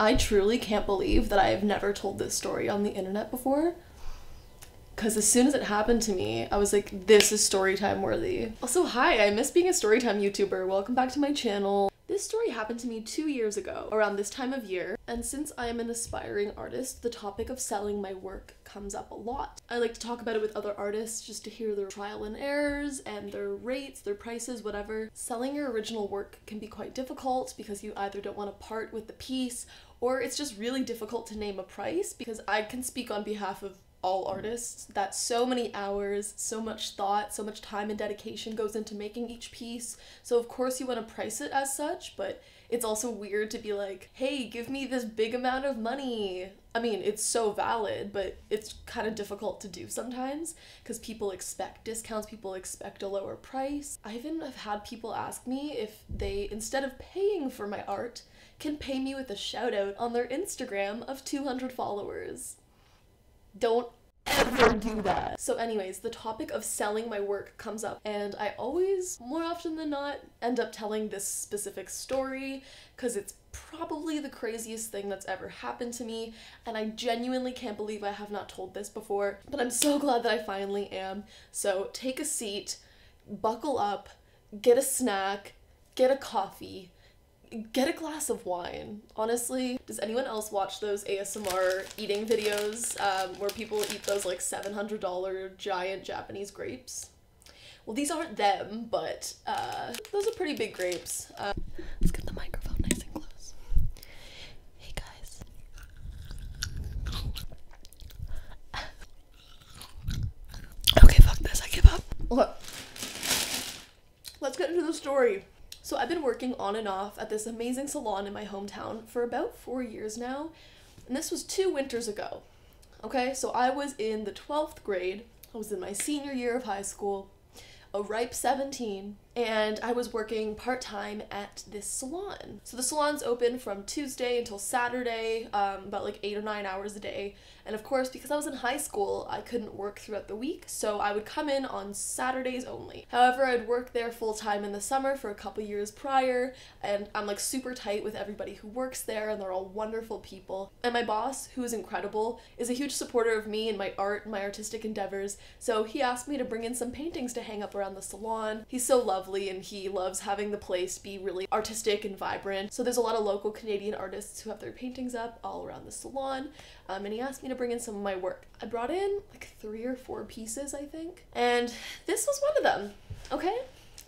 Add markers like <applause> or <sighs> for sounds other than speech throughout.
I truly can't believe that I've never told this story on the internet before. Because as soon as it happened to me, I was like, this is storytime worthy. Also, hi, I miss being a storytime YouTuber. Welcome back to my channel. This story happened to me two years ago, around this time of year, and since I am an aspiring artist, the topic of selling my work comes up a lot. I like to talk about it with other artists just to hear their trial and errors and their rates, their prices, whatever. Selling your original work can be quite difficult because you either don't want to part with the piece or it's just really difficult to name a price because I can speak on behalf of all artists that so many hours, so much thought, so much time and dedication goes into making each piece. So of course you want to price it as such, but it's also weird to be like, "Hey, give me this big amount of money." I mean, it's so valid, but it's kind of difficult to do sometimes because people expect discounts, people expect a lower price. I even have had people ask me if they instead of paying for my art, can pay me with a shout out on their Instagram of 200 followers. Don't ever do that. So, anyways, the topic of selling my work comes up, and I always, more often than not, end up telling this specific story because it's probably the craziest thing that's ever happened to me, and I genuinely can't believe I have not told this before, but I'm so glad that I finally am. So, take a seat, buckle up, get a snack, get a coffee get a glass of wine. Honestly, does anyone else watch those ASMR eating videos um, where people eat those like $700 giant Japanese grapes? Well, these aren't them, but uh, those are pretty big grapes. Uh, let's get the microphone nice and close. Hey guys. Okay, fuck this. I give up. What? Let's get into the story. So I've been working on and off at this amazing salon in my hometown for about four years now, and this was two winters ago. Okay, so I was in the 12th grade, I was in my senior year of high school, a ripe 17, and I was working part time at this salon. So the salon's open from Tuesday until Saturday, um, about like eight or nine hours a day. And of course, because I was in high school, I couldn't work throughout the week, so I would come in on Saturdays only. However, I'd work there full time in the summer for a couple years prior, and I'm like super tight with everybody who works there, and they're all wonderful people. And my boss, who is incredible, is a huge supporter of me and my art and my artistic endeavors, so he asked me to bring in some paintings to hang up around the salon. He's so lovely and he loves having the place be really artistic and vibrant. So there's a lot of local Canadian artists who have their paintings up all around the salon. Um, and he asked me to bring in some of my work. I brought in like three or four pieces, I think. And this was one of them. Okay?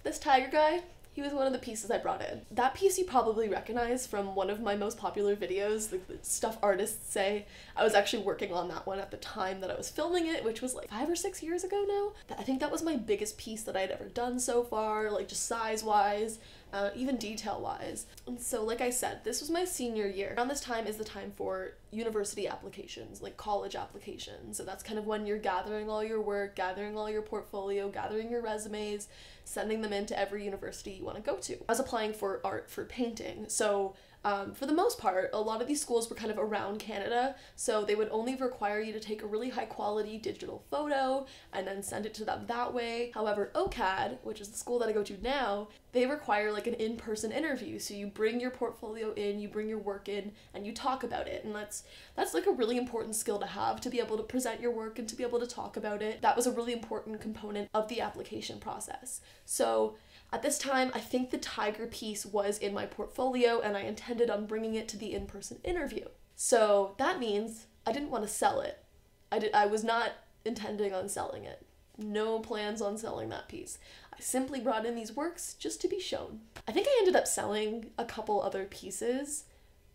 This tiger guy, he was one of the pieces I brought in. That piece you probably recognize from one of my most popular videos, the, the, stuff artists say. I was actually working on that one at the time that I was filming it, which was like five or six years ago now. I think that was my biggest piece that I'd ever done so far, like just size wise uh, even detail wise. And so, like I said, this was my senior year. Around this time is the time for university applications, like college applications. So that's kind of when you're gathering all your work, gathering all your portfolio, gathering your resumes, sending them into every university you want to go to. I was applying for art for painting. So um, for the most part, a lot of these schools were kind of around Canada, so they would only require you to take a really high quality digital photo and then send it to them that way. However, OCAD, which is the school that I go to now, they require like an in person interview. So you bring your portfolio in, you bring your work in, and you talk about it. And that's that's like a really important skill to have to be able to present your work and to be able to talk about it. That was a really important component of the application process. So at this time, I think the tiger piece was in my portfolio and I intended on bringing it to the in person interview. So that means I didn't want to sell it. I, did, I was not intending on selling it. No plans on selling that piece. I simply brought in these works just to be shown. I think I ended up selling a couple other pieces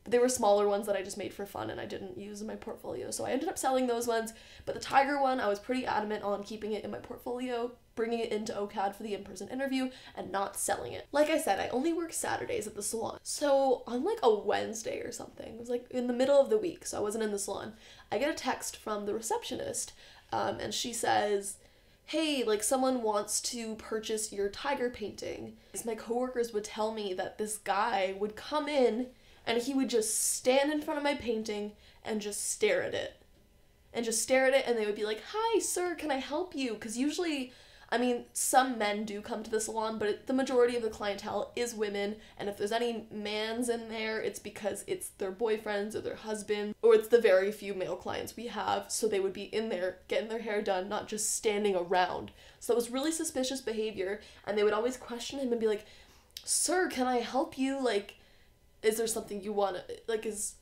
they were smaller ones that I just made for fun and I didn't use in my portfolio. So I ended up selling those ones. But the tiger one, I was pretty adamant on keeping it in my portfolio, bringing it into OCAD for the in person interview, and not selling it. Like I said, I only work Saturdays at the salon. So on like a Wednesday or something, it was like in the middle of the week, so I wasn't in the salon, I get a text from the receptionist um, and she says, hey, like someone wants to purchase your tiger painting. My coworkers would tell me that this guy would come in and he would just stand in front of my painting and just stare at it and just stare at it and they would be like hi sir can i help you because usually I mean, some men do come to the salon, but the majority of the clientele is women. And if there's any mans in there, it's because it's their boyfriends or their husband, or it's the very few male clients we have. So they would be in there getting their hair done, not just standing around. So it was really suspicious behavior. And they would always question him and be like, Sir, can I help you? Like, is there something you want to, like, is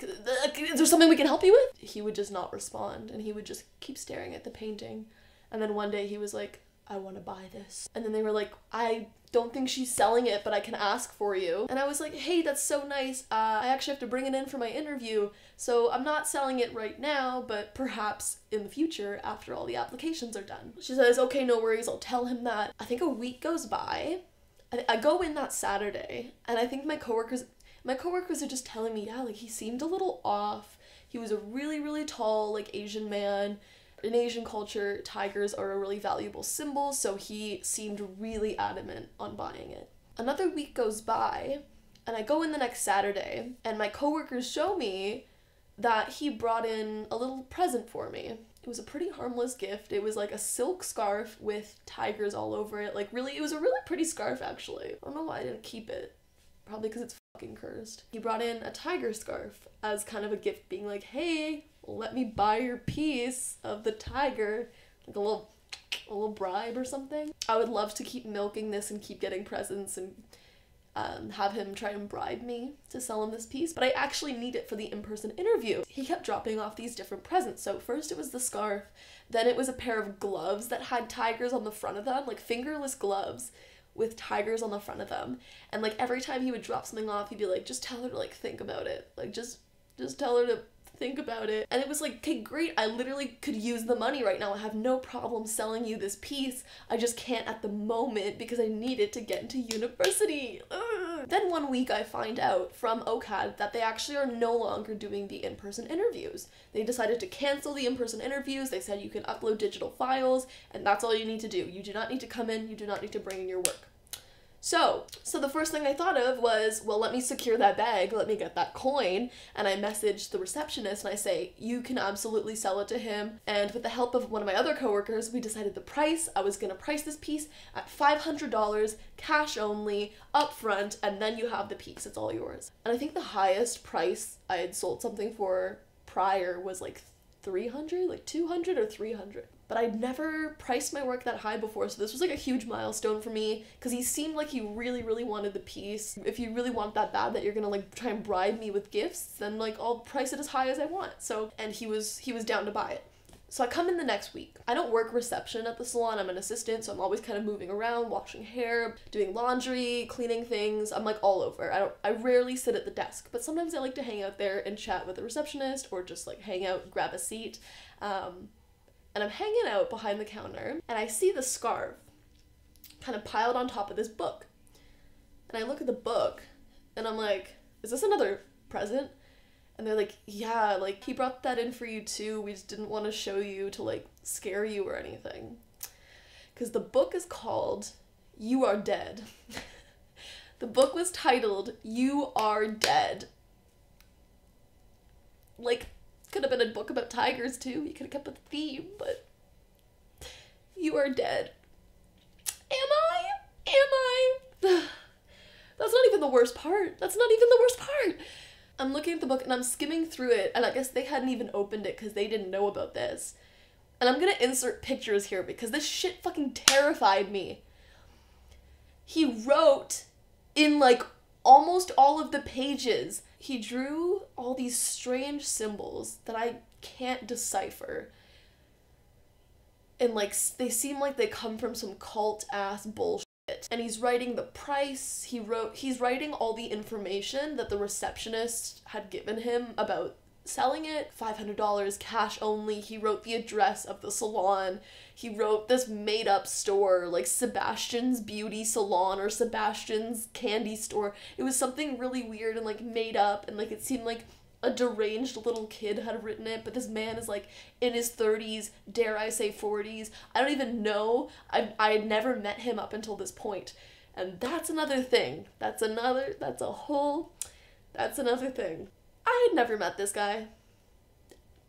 is there something we can help you with? He would just not respond and he would just keep staring at the painting. And then one day he was like, I want to buy this. And then they were like, I don't think she's selling it, but I can ask for you. And I was like, hey, that's so nice. Uh, I actually have to bring it in for my interview. So I'm not selling it right now, but perhaps in the future after all the applications are done. She says, okay, no worries. I'll tell him that. I think a week goes by. I, I go in that Saturday, and I think my coworkers my coworkers are just telling me, yeah, like he seemed a little off. He was a really, really tall, like Asian man. In Asian culture, tigers are a really valuable symbol, so he seemed really adamant on buying it. Another week goes by, and I go in the next Saturday, and my coworkers show me that he brought in a little present for me. It was a pretty harmless gift. It was like a silk scarf with tigers all over it. Like, really, it was a really pretty scarf, actually. I don't know why I didn't keep it. Probably because it's fucking cursed. He brought in a tiger scarf as kind of a gift, being like, hey, let me buy your piece of the tiger. Like a little a little bribe or something. I would love to keep milking this and keep getting presents and um, have him try and bribe me to sell him this piece, but I actually need it for the in person interview. He kept dropping off these different presents. So, first it was the scarf, then it was a pair of gloves that had tigers on the front of them, like fingerless gloves with tigers on the front of them. And like every time he would drop something off, he'd be like, just tell her to like think about it. Like just just tell her to think about it. And it was like, okay, great. I literally could use the money right now. I have no problem selling you this piece. I just can't at the moment because I need it to get into university. Ugh. Then one week I find out from OCAD that they actually are no longer doing the in person interviews. They decided to cancel the in person interviews. They said you can upload digital files and that's all you need to do. You do not need to come in, you do not need to bring in your work. So, so the first thing I thought of was, well, let me secure that bag, let me get that coin, and I message the receptionist and I say, you can absolutely sell it to him. And with the help of one of my other coworkers, we decided the price. I was gonna price this piece at $500, cash only, upfront, and then you have the piece. It's all yours. And I think the highest price I had sold something for prior was like 300, like 200 or 300 but I'd never priced my work that high before, so this was like a huge milestone for me because he seemed like he really, really wanted the piece. If you really want that bad that you're gonna like try and bribe me with gifts, then like I'll price it as high as I want. So and he was he was down to buy it. So I come in the next week. I don't work reception at the salon. I'm an assistant, so I'm always kind of moving around, washing hair, doing laundry, cleaning things. I'm like all over. I don't I rarely sit at the desk, but sometimes I like to hang out there and chat with the receptionist or just like hang out, grab a seat. Um, and I'm hanging out behind the counter and I see the scarf kind of piled on top of this book. And I look at the book and I'm like, is this another present? And they're like, yeah, like he brought that in for you too. We just didn't want to show you to like scare you or anything. Because the book is called You Are Dead. <laughs> the book was titled You Are Dead. Like, could have been a book about tigers too. You could have kept the theme, but you are dead. Am I? Am I? <sighs> That's not even the worst part. That's not even the worst part. I'm looking at the book and I'm skimming through it, and I guess they hadn't even opened it because they didn't know about this. And I'm gonna insert pictures here because this shit fucking terrified me. He wrote in like almost all of the pages he drew all these strange symbols that I can't decipher. And like they seem like they come from some cult ass bullshit. And he's writing the price. He wrote he's writing all the information that the receptionist had given him about selling it $500 cash only. He wrote the address of the salon. He wrote this made up store like sebastian's beauty salon or sebastian's candy store. It was something really weird and like made up and like it seemed like a deranged little kid had written it but this man is like in his 30s dare i say 40s i don't even know. I, I had never met him up until this point. And that's another thing. That's another that's a whole that's another thing I had never met this guy.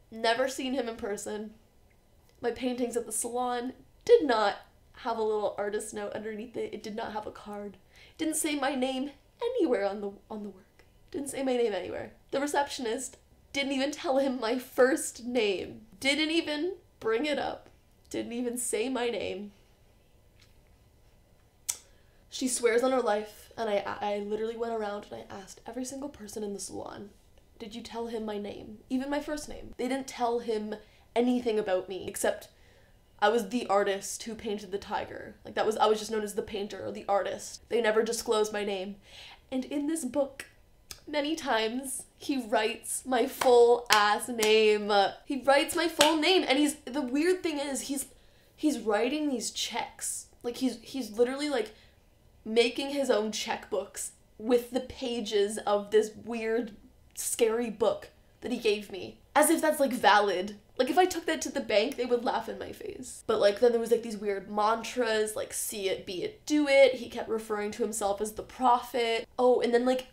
Never seen him in person. My paintings at the salon did not have a little artist note underneath it. It did not have a card. It didn't say my name anywhere on the on the work. Didn't say my name anywhere. The receptionist didn't even tell him my first name. Didn't even bring it up. Didn't even say my name. She swears on her life, and I I literally went around and I asked every single person in the salon, "Did you tell him my name? Even my first name?" They didn't tell him anything about me except I was the artist who painted the tiger. Like that was I was just known as the painter or the artist. They never disclosed my name. And in this book, many times he writes my full ass name. He writes my full name and he's the weird thing is he's he's writing these checks. Like he's he's literally like making his own checkbooks with the pages of this weird scary book that he gave me. As if that's like valid. Like if I took that to the bank, they would laugh in my face. But like then there was like these weird mantras like see it, be it, do it. He kept referring to himself as the prophet. Oh, and then like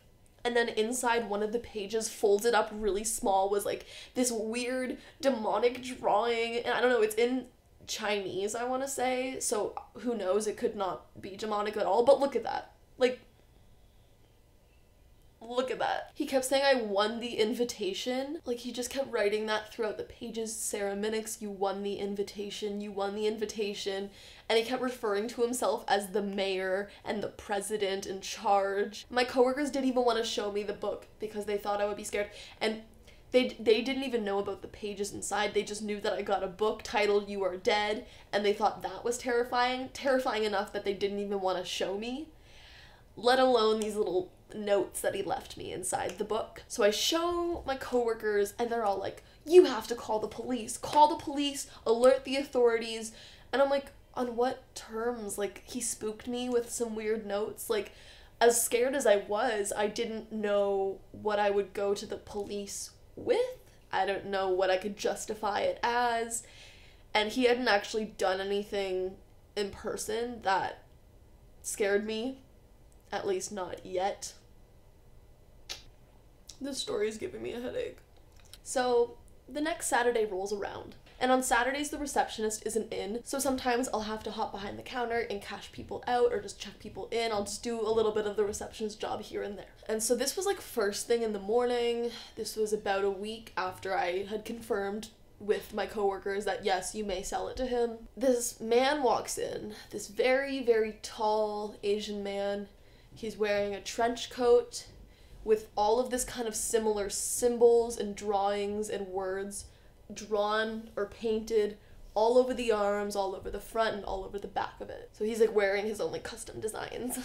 and then inside one of the pages folded up really small was like this weird demonic drawing and I don't know, it's in Chinese, I want to say. So who knows? It could not be demonic at all. But look at that. Like, look at that. He kept saying I won the invitation. Like he just kept writing that throughout the pages. Sarah Minix, you won the invitation. You won the invitation. And he kept referring to himself as the mayor and the president in charge. My coworkers didn't even want to show me the book because they thought I would be scared. And they they didn't even know about the pages inside. They just knew that I got a book titled You Are Dead and they thought that was terrifying, terrifying enough that they didn't even want to show me. Let alone these little notes that he left me inside the book. So I show my coworkers and they're all like, "You have to call the police. Call the police, alert the authorities." And I'm like, "On what terms? Like he spooked me with some weird notes like as scared as I was, I didn't know what I would go to the police with. I don't know what I could justify it as. And he hadn't actually done anything in person that scared me, at least not yet. This story is giving me a headache. So, the next Saturday rolls around. And on Saturdays, the receptionist isn't in, so sometimes I'll have to hop behind the counter and cash people out or just check people in. I'll just do a little bit of the receptionist job here and there. And so this was like first thing in the morning. This was about a week after I had confirmed with my coworkers that yes, you may sell it to him. This man walks in, this very, very tall Asian man. He's wearing a trench coat with all of this kind of similar symbols and drawings and words drawn or painted all over the arms, all over the front, and all over the back of it. So he's like wearing his own like custom designs.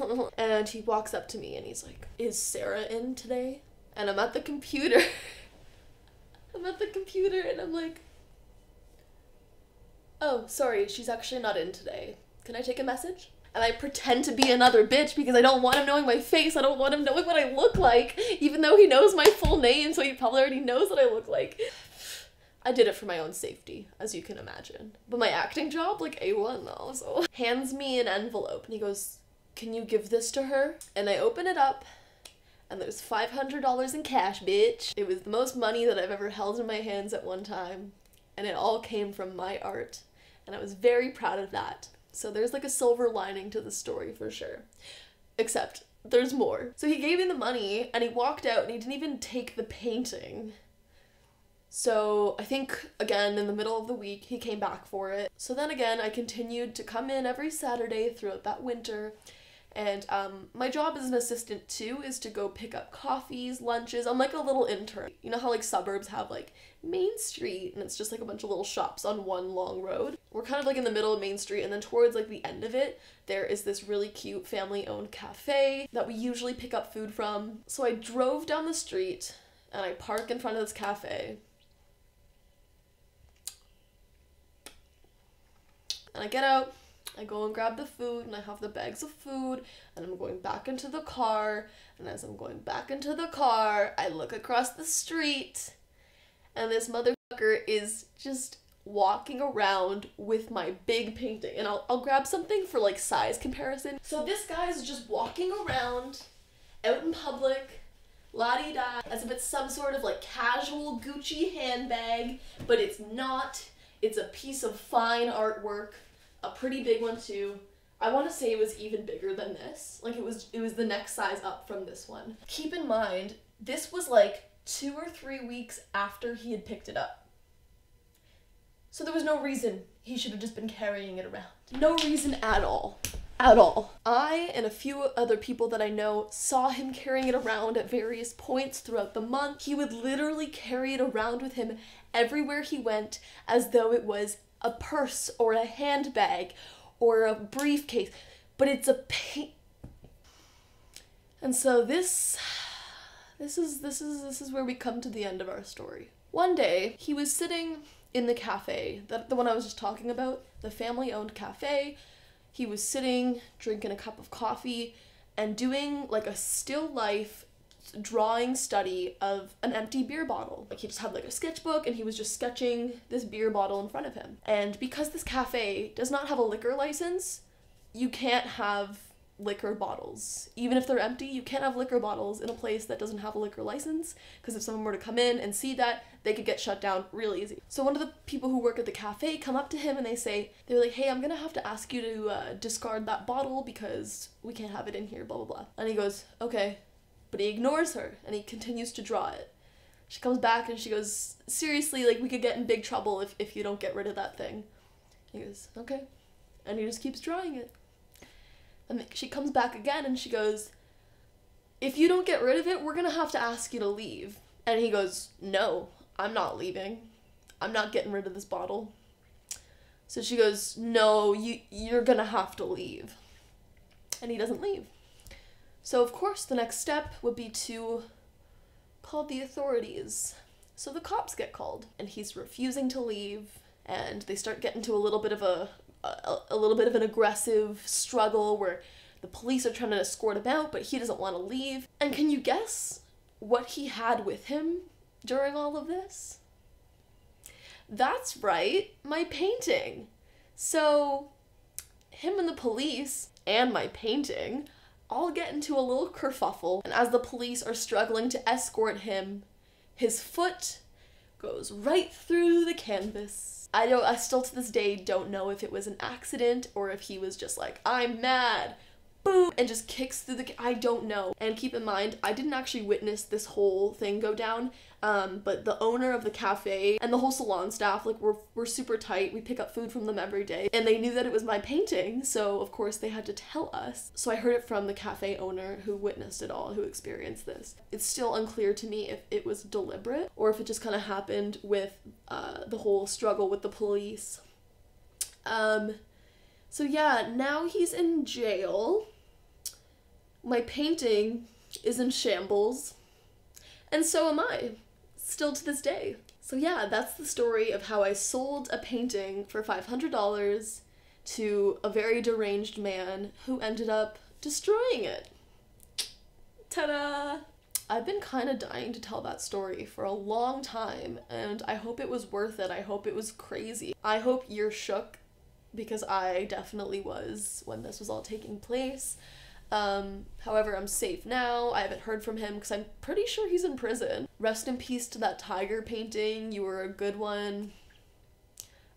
<laughs> and he walks up to me and he's like, Is Sarah in today? And I'm at the computer. <laughs> I'm at the computer and I'm like, Oh, sorry, she's actually not in today. Can I take a message? And I pretend to be another bitch because I don't want him knowing my face. I don't want him knowing what I look like, even though he knows my full name, so he probably already knows what I look like. I did it for my own safety, as you can imagine. But my acting job, like A1 though, so. Hands me an envelope and he goes, Can you give this to her? And I open it up and there's $500 in cash, bitch. It was the most money that I've ever held in my hands at one time. And it all came from my art. And I was very proud of that. So there's like a silver lining to the story for sure. Except there's more. So he gave me the money and he walked out and he didn't even take the painting. So I think again in the middle of the week he came back for it. So then again I continued to come in every Saturday throughout that winter. And um, my job as an assistant too is to go pick up coffees, lunches. I'm like a little intern. You know how like suburbs have like Main Street and it's just like a bunch of little shops on one long road. We're kind of like in the middle of Main Street and then towards like the end of it, there is this really cute family owned cafe that we usually pick up food from. So I drove down the street and I park in front of this cafe And I get out, I go and grab the food, and I have the bags of food, and I'm going back into the car. And as I'm going back into the car, I look across the street, and this motherfucker is just walking around with my big painting. And I'll, I'll grab something for like size comparison. So this guy is just walking around out in public la di da, as if it's some sort of like casual Gucci handbag, but it's not. It's a piece of fine artwork a pretty big one too. I want to say it was even bigger than this. Like it was it was the next size up from this one. Keep in mind, this was like 2 or 3 weeks after he had picked it up. So there was no reason he should have just been carrying it around. No reason at all. At all. I and a few other people that I know saw him carrying it around at various points throughout the month. He would literally carry it around with him everywhere he went as though it was a purse or a handbag or a briefcase, but it's a paint. And so this this is this is this is where we come to the end of our story. One day, he was sitting in the cafe, the, the one I was just talking about, the family-owned cafe. He was sitting drinking a cup of coffee and doing like a still life drawing study of an empty beer bottle. Like he just had like a sketchbook and he was just sketching this beer bottle in front of him. And because this cafe does not have a liquor license, you can't have liquor bottles. Even if they're empty, you can't have liquor bottles in a place that doesn't have a liquor license because if someone were to come in and see that, they could get shut down real easy. So one of the people who work at the cafe come up to him and they say, they're like, hey, I'm gonna have to ask you to uh, discard that bottle because we can't have it in here, blah, blah, blah. And he goes, okay, but he ignores her and he continues to draw it. She comes back and she goes, Seriously, like we could get in big trouble if, if you don't get rid of that thing. He goes, Okay. And he just keeps drawing it. And she comes back again and she goes, If you don't get rid of it, we're gonna have to ask you to leave. And he goes, No, I'm not leaving. I'm not getting rid of this bottle. So she goes, No, you you're gonna have to leave. And he doesn't leave. So, of course, the next step would be to call the authorities. So the cops get called, and he's refusing to leave, and they start getting to a little bit of a, a, a little bit of an aggressive struggle where the police are trying to escort him out, but he doesn't want to leave. And can you guess what he had with him during all of this? That's right, my painting. So, him and the police, and my painting, all get into a little kerfuffle, and as the police are struggling to escort him, his foot goes right through the canvas. I don't I still to this day don't know if it was an accident or if he was just like, I'm mad, boom, and just kicks through the. I don't know. And keep in mind, I didn't actually witness this whole thing go down. Um, but the owner of the cafe and the whole salon staff, like, we're, we're super tight. We pick up food from them every day. And they knew that it was my painting, so of course they had to tell us. So I heard it from the cafe owner who witnessed it all, who experienced this. It's still unclear to me if it was deliberate or if it just kind of happened with uh, the whole struggle with the police. Um, so yeah, now he's in jail my painting is in shambles, and so am I, still to this day. So, yeah, that's the story of how I sold a painting for $500 to a very deranged man who ended up destroying it. Ta da! I've been kind of dying to tell that story for a long time, and I hope it was worth it. I hope it was crazy. I hope you're shook because I definitely was when this was all taking place. Um, however, I'm safe now. I haven't heard from him because I'm pretty sure he's in prison. Rest in peace to that tiger painting. You were a good one.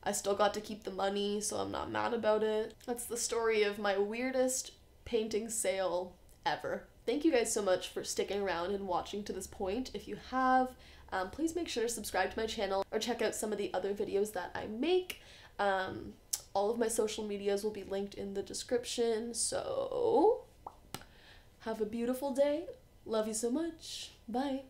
I still got to keep the money, so I'm not mad about it. That's the story of my weirdest painting sale ever. Thank you guys so much for sticking around and watching to this point. If you have, um, please make sure to subscribe to my channel or check out some of the other videos that I make. Um, all of my social medias will be linked in the description, so have a beautiful day. Love you so much. Bye.